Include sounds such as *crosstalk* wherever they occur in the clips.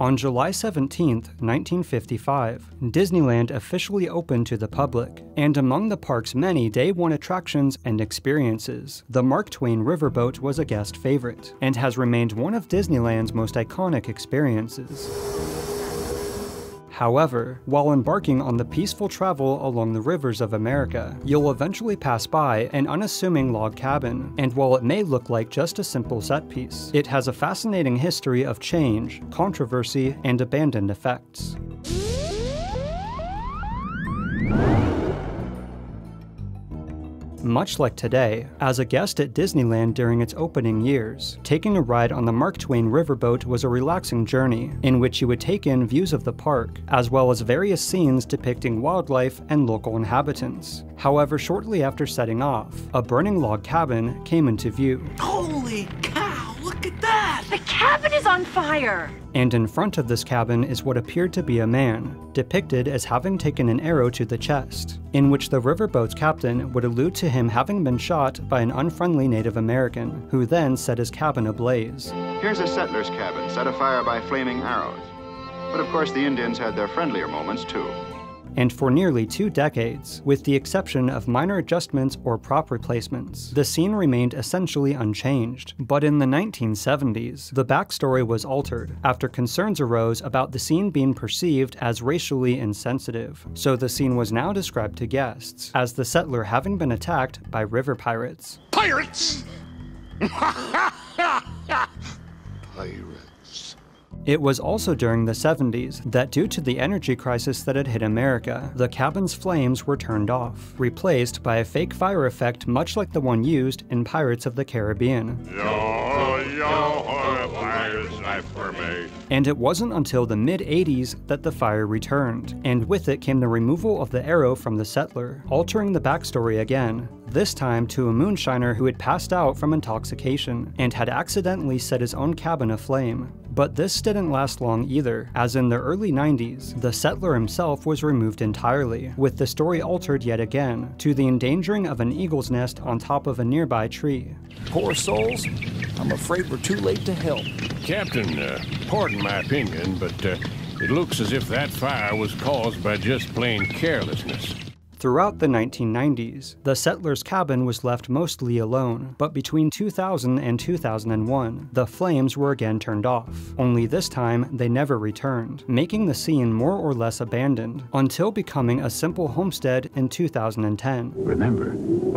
On July 17, 1955, Disneyland officially opened to the public, and among the park's many day one attractions and experiences, the Mark Twain Riverboat was a guest favorite, and has remained one of Disneyland's most iconic experiences. However, while embarking on the peaceful travel along the rivers of America, you'll eventually pass by an unassuming log cabin, and while it may look like just a simple set piece, it has a fascinating history of change, controversy, and abandoned effects. Much like today, as a guest at Disneyland during its opening years, taking a ride on the Mark Twain riverboat was a relaxing journey, in which you would take in views of the park, as well as various scenes depicting wildlife and local inhabitants. However, shortly after setting off, a burning log cabin came into view. Holy that! The cabin is on fire! And in front of this cabin is what appeared to be a man, depicted as having taken an arrow to the chest, in which the riverboat's captain would allude to him having been shot by an unfriendly Native American, who then set his cabin ablaze. Here's a settler's cabin set afire by flaming arrows. But of course, the Indians had their friendlier moments too and for nearly two decades, with the exception of minor adjustments or prop replacements, the scene remained essentially unchanged. But in the 1970s, the backstory was altered after concerns arose about the scene being perceived as racially insensitive, so the scene was now described to guests as the settler having been attacked by river pirates. Pirates! *laughs* Pirates. It was also during the 70s that due to the energy crisis that had hit America, the cabin's flames were turned off, replaced by a fake fire effect much like the one used in Pirates of the Caribbean. And it wasn't until the mid 80s that the fire returned, and with it came the removal of the arrow from the settler, altering the backstory again, this time to a moonshiner who had passed out from intoxication and had accidentally set his own cabin aflame. But this didn't last long either, as in the early 90s, the settler himself was removed entirely, with the story altered yet again, to the endangering of an eagle's nest on top of a nearby tree. Poor souls, I'm afraid we're too late to help. Captain, uh, pardon my opinion, but uh, it looks as if that fire was caused by just plain carelessness. Throughout the 1990s, the settler's cabin was left mostly alone, but between 2000 and 2001, the flames were again turned off. Only this time, they never returned, making the scene more or less abandoned, until becoming a simple homestead in 2010. Remember,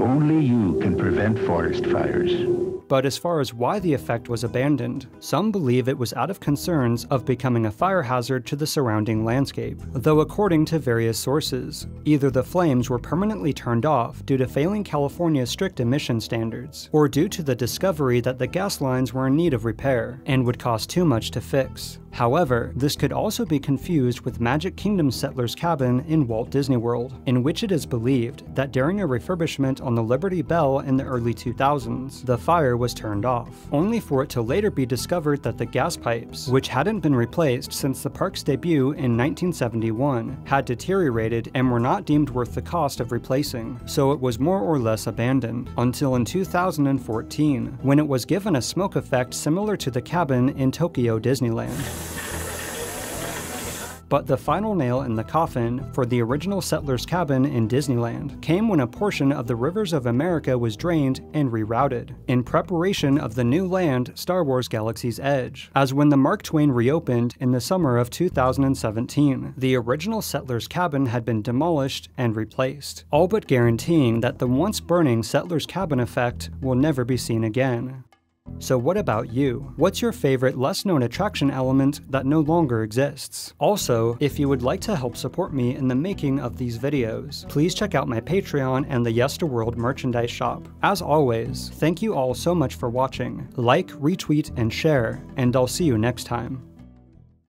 only you can prevent forest fires. But as far as why the effect was abandoned, some believe it was out of concerns of becoming a fire hazard to the surrounding landscape, though according to various sources, either the flames were permanently turned off due to failing California's strict emission standards, or due to the discovery that the gas lines were in need of repair and would cost too much to fix. However, this could also be confused with Magic Kingdom Settler's Cabin in Walt Disney World, in which it is believed that during a refurbishment on the Liberty Belle in the early 2000s, the fire was turned off, only for it to later be discovered that the gas pipes, which hadn't been replaced since the park's debut in 1971, had deteriorated and were not deemed worth the cost of replacing, so it was more or less abandoned, until in 2014, when it was given a smoke effect similar to the cabin in Tokyo Disneyland. But the final nail in the coffin for the original settler's cabin in Disneyland came when a portion of the rivers of America was drained and rerouted, in preparation of the new land Star Wars Galaxy's Edge, as when the Mark Twain reopened in the summer of 2017. The original settler's cabin had been demolished and replaced, all but guaranteeing that the once burning settler's cabin effect will never be seen again. So what about you? What's your favorite less known attraction element that no longer exists? Also, if you would like to help support me in the making of these videos, please check out my Patreon and the Yesterworld merchandise shop. As always, thank you all so much for watching. Like, retweet, and share, and I'll see you next time.